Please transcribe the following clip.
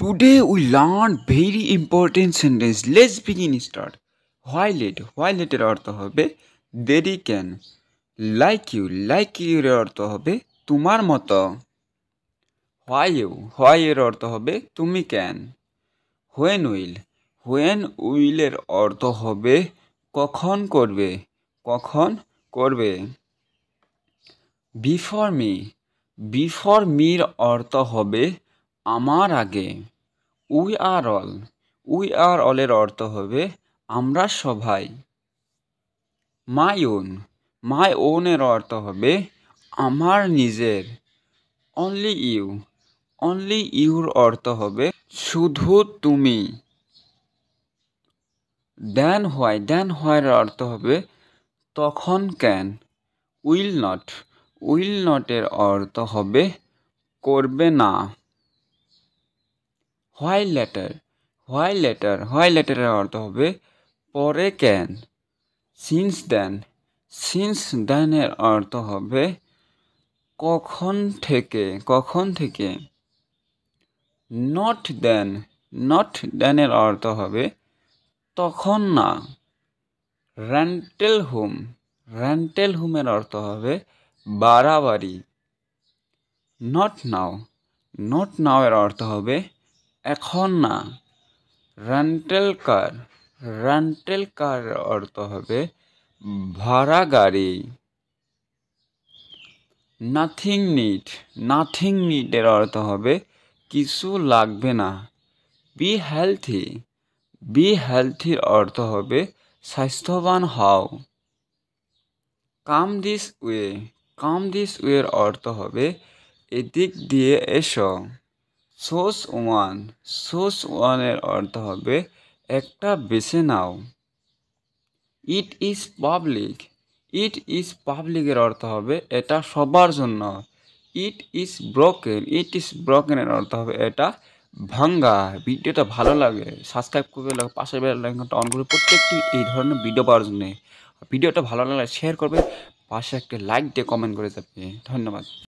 Today we learn very important sentence. Let's begin start. Why late? Why late অর্থ হবে, দেরি কেন? Like you like you এর অর্থ হবে, তোমার মতো। হোয়াই ইউ হোয়াই এর অর্থ হবে, তুমি কেন? হোয়েন উইল হোয়েন উইলের অর্থ হবে, কখন করবে? কখন করবে? বিফর মি বিফর মির অর্থ হবে আমার আগে। We are all. We are অলের অর্থ হবে, আমরা সবাই। My own. মাই ওনের অর্থ হবে, আমার নিজের। Only you. অনলি ইউর অর্থ হবে, শুধু তুমি। Then why. দেন হোয়াইয়ের অর্থ হবে, তখন ক্যান উইল নট। উইল নটের অর্থ হবে, করবে না। Why later why later why লেটারের অর্থ হবে পরে ক্যান সিন্স দেন সিন্স দেনের অর্থ হবে কখন থেকে কখন থেকে? নট দেন নট দেনের অর্থ হবে তখন না। রেন্টেল হোম রেন্টেল হোমের অর্থ হবে বাড়াবাড়ি। নট নাও নট নাও এর অর্থ হবে এখন না রেন্টেল কার রেন্টেল কার অর্থ হবে ভাড়া গাড়ি। নাথিং নিড নাথিং নিডের অর্থ হবে কিছু লাগবে না। বি হেলথি বি হেলথির অর্থ হবে স্বাস্থ্যবান হও। Come this way come this ওয়ের অর্থ হবে এদিক দিয়ে এসো। সোস ওয়ান সোস ওয়ানের অর্থ হবে একটা বেছে নাও। It is public. It is পাবলিকের অর্থ হবে এটা সবার জন্য। It is broken. It is ব্রোকেনের অর্থ হবে এটা ভাঙ্গা। ভিডিওটা ভালো লাগে, সাবস্ক্রাইব করবে পাশে লাইকনটা অন করবে প্রত্যেকটি এই ধরনের ভিডিও পাওয়ার জন্যে। ভিডিওটা ভালো লাগলে শেয়ার করবে, পাশে একটা লাইক দিয়ে কমেন্ট করে যাবে। ধন্যবাদ।